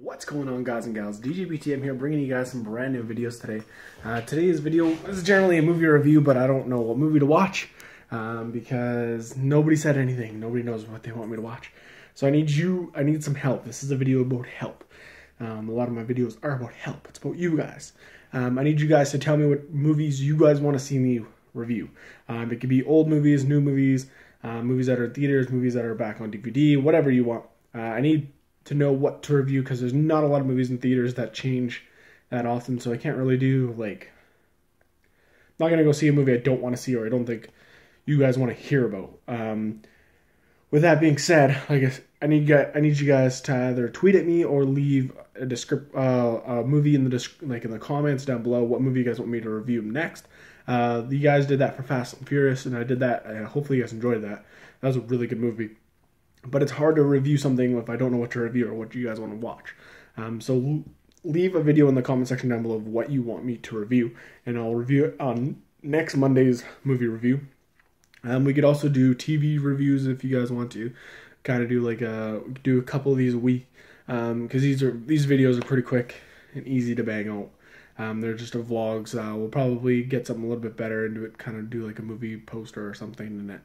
What's going on guys and gals? DJBTM here bringing you guys some brand new videos today. Uh, today's video is generally a movie review but I don't know what movie to watch um, because nobody said anything. Nobody knows what they want me to watch. So I need you, I need some help. This is a video about help. Um, a lot of my videos are about help. It's about you guys. Um, I need you guys to tell me what movies you guys want to see me review. Um, it could be old movies, new movies, uh, movies that are theaters, movies that are back on DVD, whatever you want. Uh, I need to know what to review because there's not a lot of movies in theaters that change that often, so I can't really do like. I'm not gonna go see a movie I don't want to see or I don't think you guys want to hear about. Um, with that being said, I guess I need I need you guys to either tweet at me or leave a descript uh, a movie in the like in the comments down below what movie you guys want me to review next. Uh, you guys did that for Fast and Furious, and I did that. Uh, hopefully, you guys enjoyed that. That was a really good movie but it's hard to review something if I don't know what to review or what you guys want to watch. Um, so leave a video in the comment section down below of what you want me to review, and I'll review it on next Monday's movie review. Um, we could also do TV reviews if you guys want to, kind of do like a do a couple of these a week, because um, these are these videos are pretty quick and easy to bang out. Um, they're just a vlogs. Uh, we'll probably get something a little bit better and do it, kind of do like a movie poster or something in it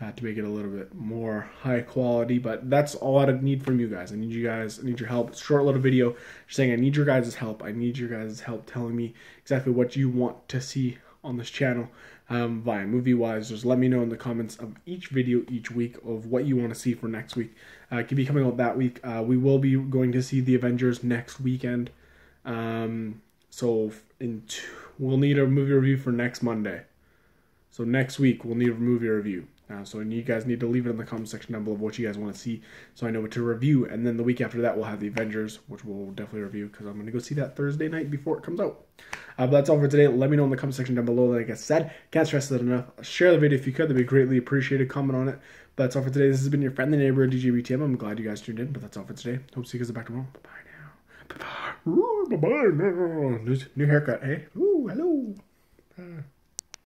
uh, to make it a little bit more high quality. But that's all I need from you guys. I need you guys. I need your help. Short little video saying I need your guys' help. I need your guys' help telling me exactly what you want to see on this channel um, via movie wise. Just let me know in the comments of each video each week of what you want to see for next week. Uh, it could be coming out that week. Uh, we will be going to see the Avengers next weekend. Um, so in we'll need a movie review for next Monday. So next week we'll need a movie review. Uh, so you guys need to leave it in the comment section down below what you guys want to see, so I know what to review. And then the week after that we'll have the Avengers, which we'll definitely review because I'm gonna go see that Thursday night before it comes out. Uh, but that's all for today. Let me know in the comment section down below. Like I said, can't stress that enough. Share the video if you could. That'd be greatly appreciated. Comment on it. But that's all for today. This has been your friendly neighbor DJ BTM. I'm glad you guys tuned in. But that's all for today. Hope to see you guys back tomorrow. Bye bye now. Bye bye. Ooh, bye bye. New, haircut, hey? Ooh, hello. Uh.